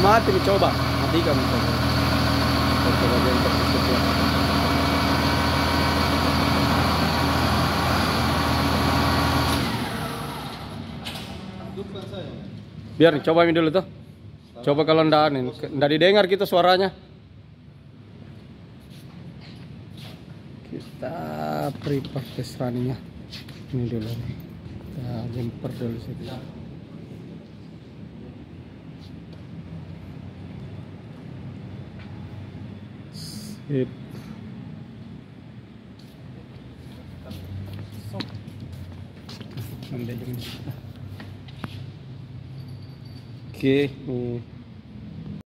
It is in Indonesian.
mati coba. Matikan coba coba bagian tertutup ya. Biar nih, coba ini dulu tuh. Coba kalau ndak nih ndak didengar kita suaranya. Kita prepare running ini dulu nih. Kita jumper dulu sini Yep. Okay. Okay. Hmm.